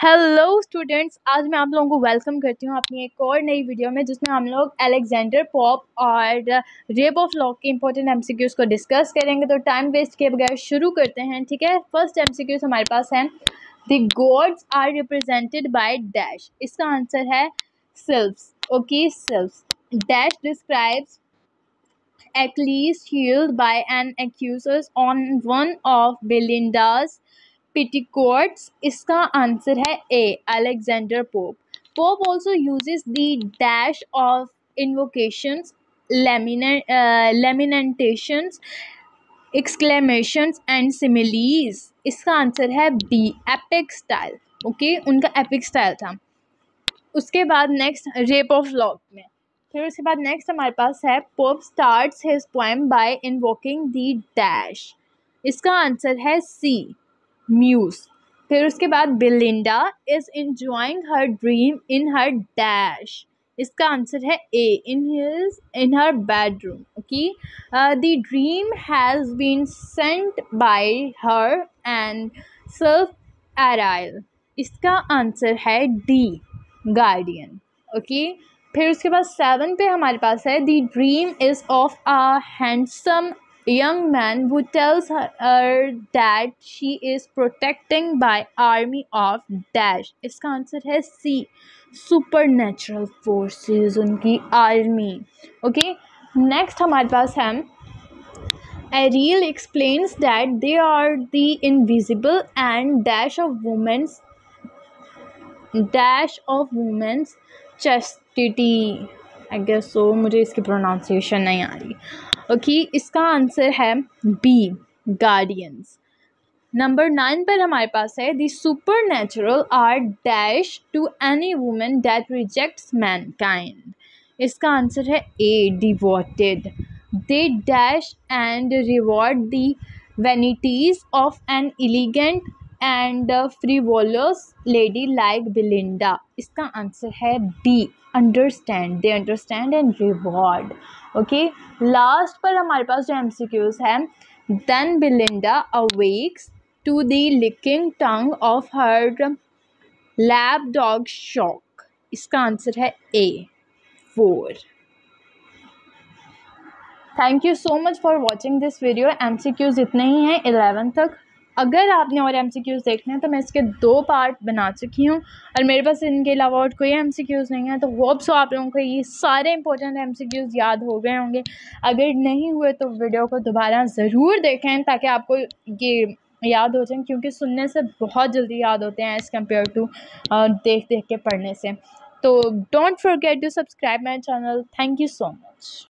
Hello students आज मैं आप लोगों को वेलकम करती हूँ अपनी एक और नई वीडियो में, जिसमें हम लोग अलेक्जेंडर पॉप और रेप ऑफ़ लॉक के इंपॉर्टेंट एमसीक्यूज़ को डिस्कस करेंगे। तो टाइम वेस्ट किए बगैर शुरू करते हैं, ठीक है? फ़र्स्ट एमसीक्यूज़ हमारे पास है। The gods are represented by dash इसका आंसर है sylphs okay sylphs dash describes Achilles healed by an accusers on one of Belinda's petticoats इसका आंसर है A Alexander Pope Pope also uses the dash of invocations lamentations exclamations and similes इसका answer है B epic style okay उनका epic style था. उसके बाद next rape of lock में. फिर उसके बाद नेक्स्ट हमारे पास है Pope starts his poem by invoking the dash इसका आंसर है सी म्यूज फिर उसके बाद Belinda is enjoying her dream in her dash इसका आंसर है A in his in her bedroom okay the dream has been sent by her and sylph Ariel इसका answer है D guardian okay फिर उसके बाद सेवन पे हमारे पास है the dream is of a handsome young man who tells her that she is protecting by army of dash इसका आंसर है सी सुपर नेचुरल फोर्सेस उनकी आर्मी ओके नेक्स्ट हमारे पास है Ariel explains that they are the invisible and dash of women's dash of women's chastity I guess so मुझे इसकी pronunciation नहीं आ रही। ओके okay, इसका आंसर है बी गार्डियंस नंबर नाइन पर हमारे पास है the super are dash to any women that rejects mankind इसका आंसर है A devoted they dash and reward the vanities of an elegant and free frivolous lady like Belinda इसका answer है B understand they understand and reward okay last पर हमारे पास जो M C Qs है then Belinda awakes to the licking tongue of her lab dog shock इसका answer है A for thank you so much for watching this video M C Qs इतने ही हैं एलेवन तक. अगर आपने और एम सी क्यूज़ देखने हैं तो मैं इसके दो पार्ट बना चुकी हूँ। और मेरे पास इनके अलावा और कोई एम सी क्यूज़ नहीं है तो होप सो आप लोगों को ये सारे इंपॉर्टेंट एम सी क्यूज़ याद हो गए होंगे। अगर नहीं हुए तो वीडियो को दोबारा ज़रूर देखें, ताकि आपको ये याद हो जाए, क्योंकि सुनने से बहुत जल्दी याद होते हैं एज़ कंपेयर टू देख देख के पढ़ने से। तो don't forget to subscribe my channel thank you so much